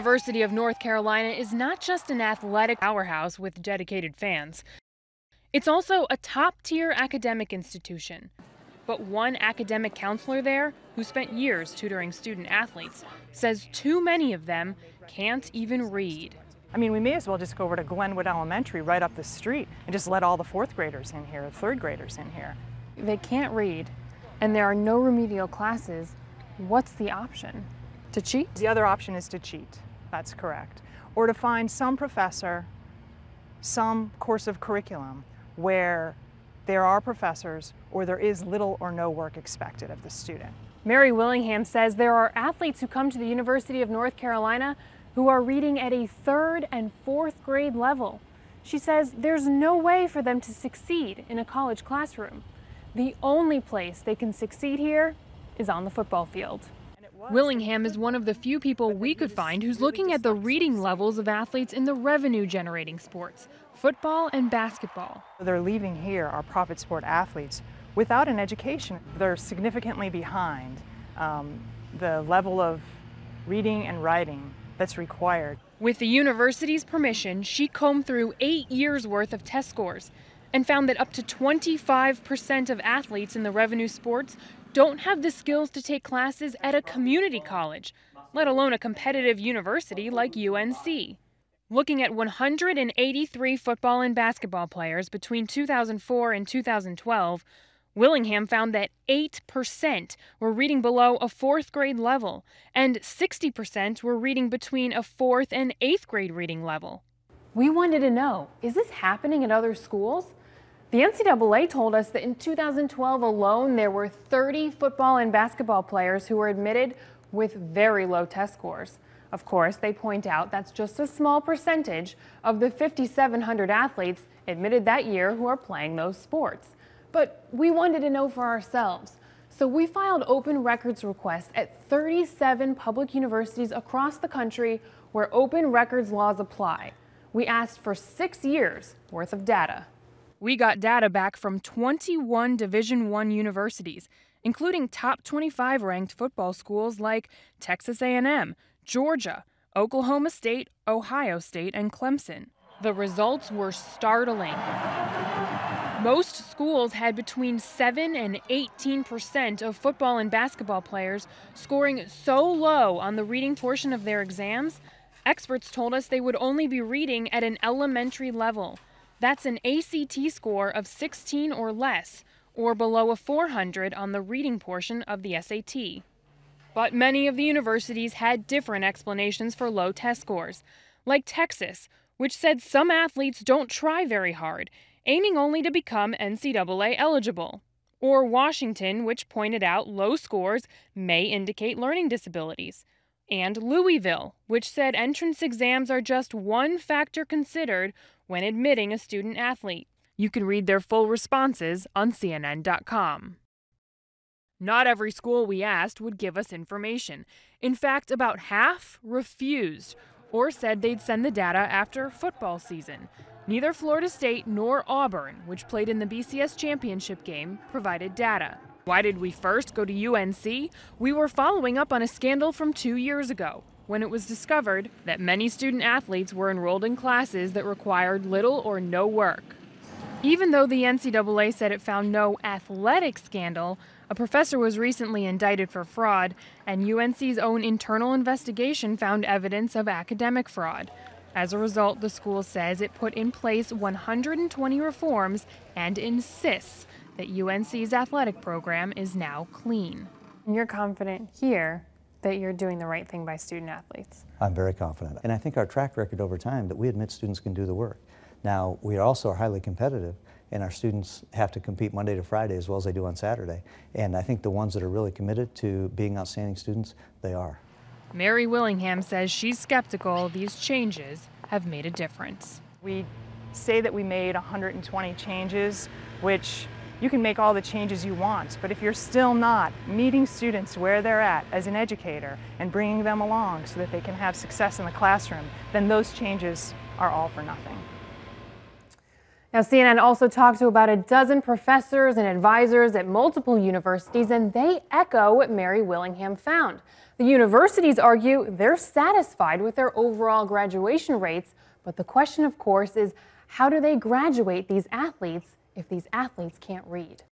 University of North Carolina is not just an athletic powerhouse with dedicated fans. It's also a top tier academic institution. But one academic counselor there, who spent years tutoring student athletes, says too many of them can't even read. I mean, we may as well just go over to Glenwood Elementary right up the street and just let all the fourth graders in here, third graders in here. They can't read, and there are no remedial classes. What's the option? To cheat? The other option is to cheat. That's correct. Or to find some professor, some course of curriculum where there are professors or there is little or no work expected of the student. Mary Willingham says there are athletes who come to the University of North Carolina who are reading at a third and fourth grade level. She says there's no way for them to succeed in a college classroom. The only place they can succeed here is on the football field. Willingham is one of the few people we could find who's looking at the reading levels of athletes in the revenue generating sports, football and basketball. They're leaving here, our profit sport athletes, without an education. They're significantly behind um, the level of reading and writing that's required. With the university's permission, she combed through eight years worth of test scores and found that up to 25% of athletes in the revenue sports don't have the skills to take classes at a community college, let alone a competitive university like UNC. Looking at 183 football and basketball players between 2004 and 2012, Willingham found that 8% were reading below a fourth grade level, and 60% were reading between a fourth and eighth grade reading level. We wanted to know is this happening at other schools? The NCAA told us that in 2012 alone, there were 30 football and basketball players who were admitted with very low test scores. Of course, they point out that's just a small percentage of the 5,700 athletes admitted that year who are playing those sports. But we wanted to know for ourselves. So we filed open records requests at 37 public universities across the country where open records laws apply. We asked for six years worth of data. We got data back from 21 Division I universities, including top 25 ranked football schools like Texas A&M, Georgia, Oklahoma State, Ohio State, and Clemson. The results were startling. Most schools had between 7 and 18 percent of football and basketball players scoring so low on the reading portion of their exams, experts told us they would only be reading at an elementary level. That's an ACT score of 16 or less, or below a 400 on the reading portion of the SAT. But many of the universities had different explanations for low test scores, like Texas, which said some athletes don't try very hard aiming only to become NCAA eligible. Or Washington, which pointed out low scores may indicate learning disabilities. And Louisville, which said entrance exams are just one factor considered when admitting a student athlete. You can read their full responses on CNN.com. Not every school we asked would give us information. In fact, about half refused or said they'd send the data after football season. Neither Florida State nor Auburn, which played in the BCS championship game, provided data. Why did we first go to UNC? We were following up on a scandal from two years ago when it was discovered that many student athletes were enrolled in classes that required little or no work. Even though the NCAA said it found no athletic scandal, a professor was recently indicted for fraud, and UNC's own internal investigation found evidence of academic fraud. As a result, the school says it put in place 120 reforms and insists that UNC's athletic program is now clean. You're confident here that you're doing the right thing by student athletes? I'm very confident. And I think our track record over time that we admit students can do the work. Now, we also are highly competitive, and our students have to compete Monday to Friday as well as they do on Saturday. And I think the ones that are really committed to being outstanding students, they are. Mary Willingham says she's skeptical these changes have made a difference. We say that we made 120 changes, which you can make all the changes you want, but if you're still not meeting students where they're at as an educator and bringing them along so that they can have success in the classroom, then those changes are all for nothing. Now, CNN also talked to about a dozen professors and advisors at multiple universities, and they echo what Mary Willingham found. The universities argue they're satisfied with their overall graduation rates, but the question, of course, is how do they graduate these athletes if these athletes can't read?